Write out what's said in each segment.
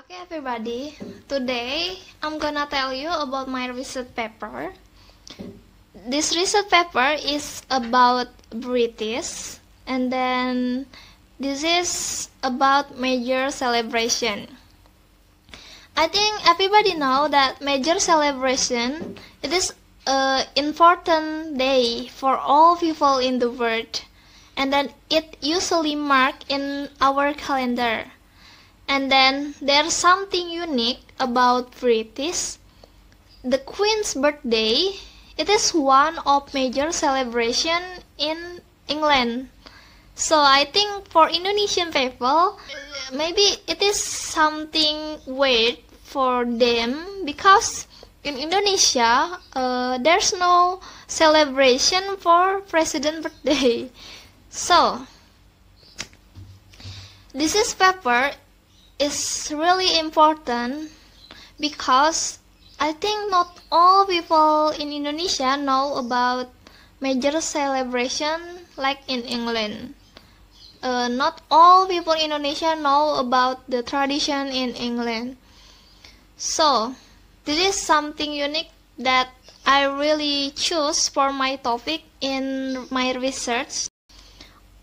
Okay everybody, today I'm gonna tell you about my research paper. This research paper is about British and then this is about major celebration. I think everybody know that major celebration it is an important day for all people in the world and then it usually mark in our calendar. And then there's something unique about British. The Queen's birthday, it is one of major celebration in England. So I think for Indonesian people, maybe it is something weird for them because in Indonesia, uh, there's no celebration for president birthday. So, this is paper is really important because I think not all people in Indonesia know about major celebration like in England. Uh, not all people in Indonesia know about the tradition in England. So, this is something unique that I really choose for my topic in my research.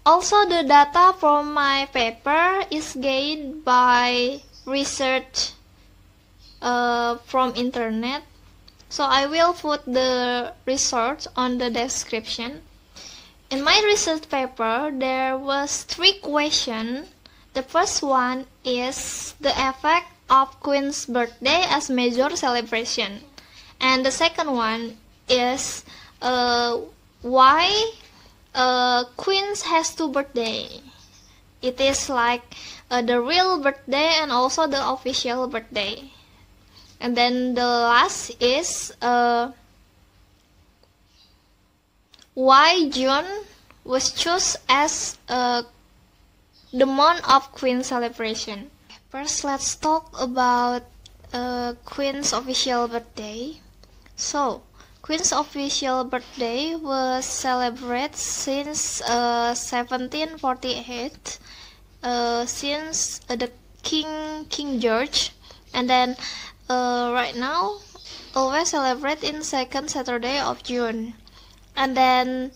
Also, the data from my paper is gained by research uh, from internet. So I will put the research on the description. In my research paper, there was three questions. The first one is the effect of Queen's birthday as major celebration, and the second one is uh, why uh, Queen's has two birthday. It is like uh, the real birthday and also the official birthday. And then the last is uh, why June was chosen as uh, the month of Queen celebration. First, let's talk about uh, Queen's official birthday. So, Queen's official birthday was celebrated since uh, 1748, uh, since uh, the King King George, and then uh, right now always celebrate in second Saturday of June, and then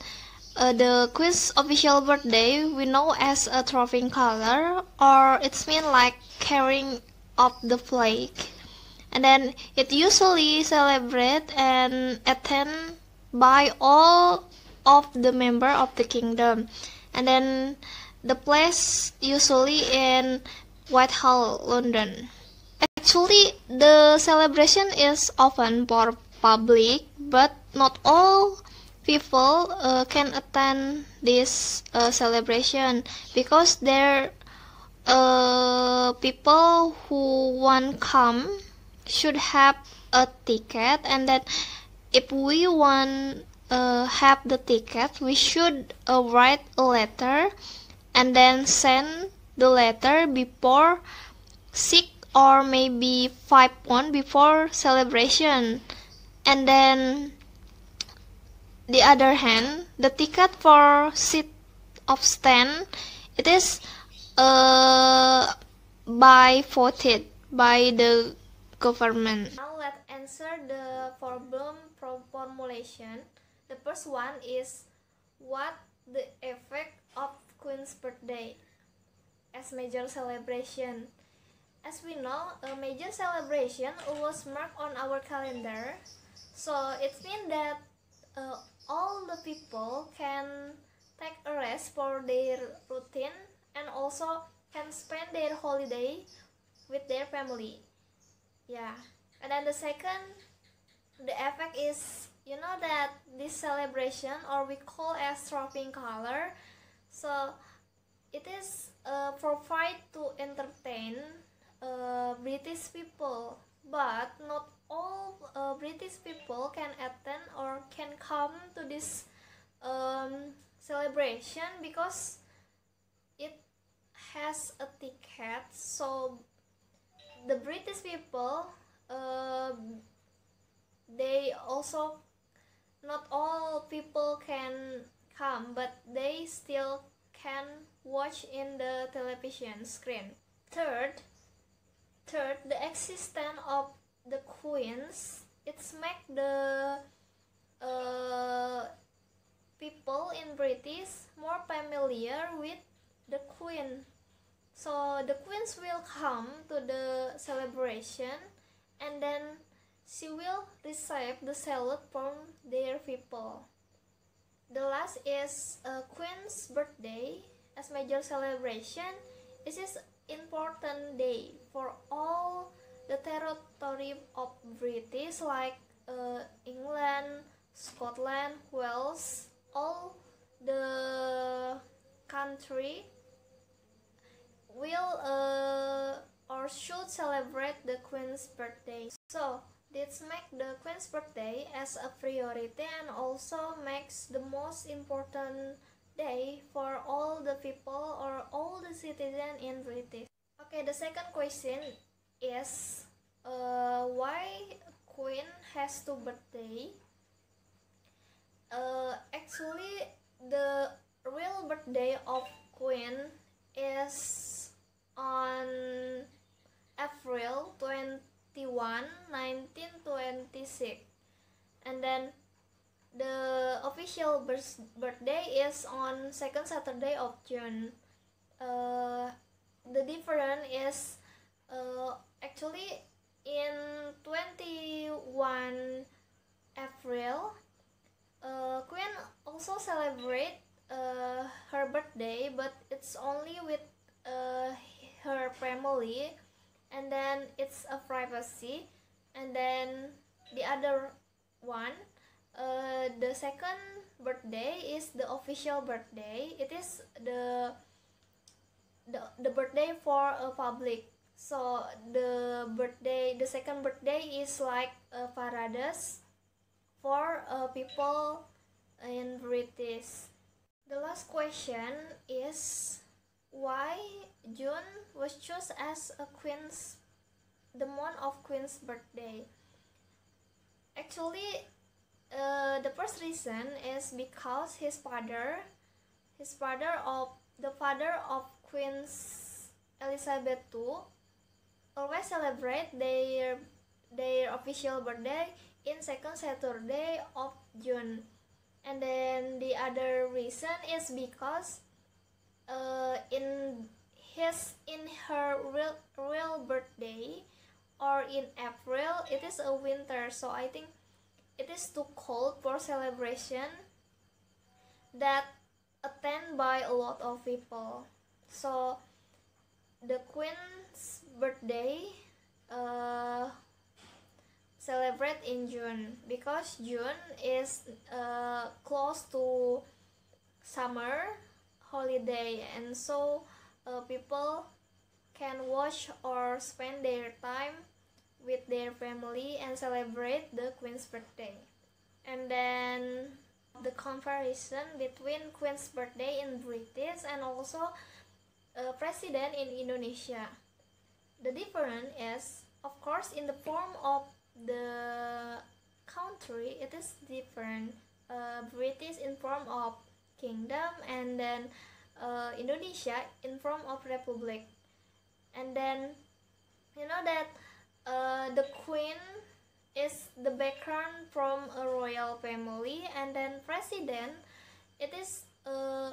uh, the Queen's official birthday we know as a trophy color, or it's mean like carrying up the flag and then it usually celebrate and attend by all of the member of the kingdom and then the place usually in Whitehall, London. Actually, the celebration is often for public, but not all people uh, can attend this uh, celebration because there uh, people who want come should have a ticket and that if we want uh, have the ticket we should uh, write a letter and then send the letter before six or maybe 5 one before celebration. And then the other hand the ticket for seat of stand it is uh, by voted by the government. Now let's answer the problem formulation. The first one is what the effect of Queen's birthday as major celebration. As we know, a major celebration was marked on our calendar. So it means that uh, all the people can take a rest for their routine and also can spend their holiday with their family yeah. And then the second the effect is you know that this celebration or we call as dropping color. So it is uh, provide to entertain uh, British people. But not all uh, British people can attend or can come to this um, celebration because it has a ticket. So the British people uh, they also not all people can come but they still can watch in the television screen. Third third the existence of the queens it's make the uh, people in british more familiar with the queen so the queens will come to the celebration and then she will receive the salute from their people. The last is a queen's birthday as major celebration. This is important day for all the territory of British like uh, England, Scotland, Wales, all the country will uh, or should celebrate the Queen's birthday. So this make the Queen's birthday as a priority and also makes the most important day for all the people or all the citizens in British. Okay, the second question is uh, why Queen has two birthday? Uh, actually, the real birthday of Queen is on April 21, 1926. And then the official birthday is on second Saturday of June. Uh, the difference is uh, actually in 21 April, uh, Queen also celebrate uh, her birthday, but it's only with uh, her family, and then it's a privacy, and then the other one uh, the second birthday is the official birthday. It is the the, the birthday for a public. So the birthday the second birthday is like a parades for uh, people in british the last question is why june was chosen as a queen's the month of queen's birthday actually uh, the first reason is because his father, his father of the father of Queen Elizabeth II, always celebrate their their official birthday in second Saturday of June. And then the other reason is because uh, in his in her real real birthday or in April it is a winter so I think it is too cold for celebration that attend by a lot of people. So the queen's birthday uh, celebrate in June because June is uh, close to summer holiday and so uh, people can watch or spend their time with their family and celebrate the queen's birthday. And then the comparison between queen's birthday in British and also a president in Indonesia. The difference is, of course, in the form of the country, it is different. Uh, British in form of kingdom and then uh, Indonesia in form of republic. And then you know that uh, the queen is the background from a royal family and then president it is uh,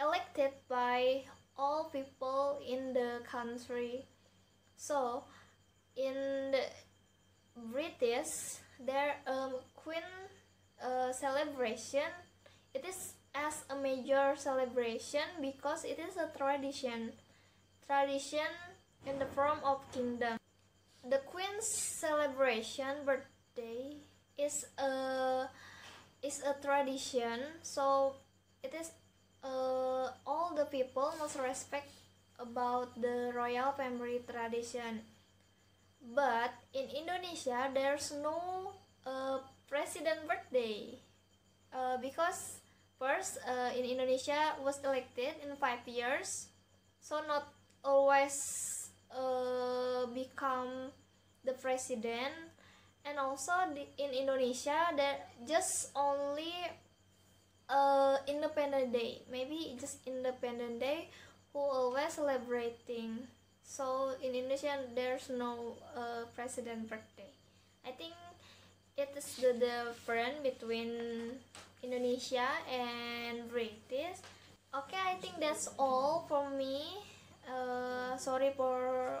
elected by all people in the country so in the british their um, queen uh, celebration. It is as a major celebration because it is a tradition. Tradition in the form of kingdom. The queen's celebration birthday is a is a tradition. So it is uh, all the people must respect about the royal family tradition but in indonesia there's no uh, president birthday. Uh, because first uh, in indonesia was elected in five years. So not always uh, become the president. And also the, in Indonesia there just only uh, Independent Day. Maybe just Independent Day who always celebrating so in Indonesia there's no uh, president birthday. I think it is the difference between Indonesia and British. Okay, I think that's all for me. Uh, sorry for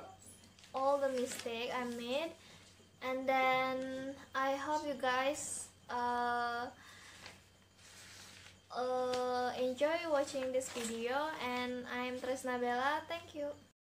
all the mistake I made, and then I hope you guys uh, uh, enjoy watching this video. And I'm Tresna Bela. Thank you.